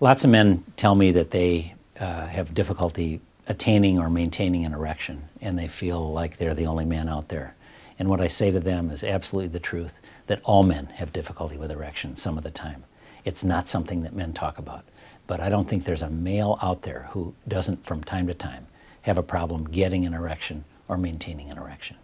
Lots of men tell me that they uh, have difficulty attaining or maintaining an erection, and they feel like they're the only man out there. And what I say to them is absolutely the truth that all men have difficulty with erection some of the time. It's not something that men talk about. But I don't think there's a male out there who doesn't, from time to time, have a problem getting an erection or maintaining an erection.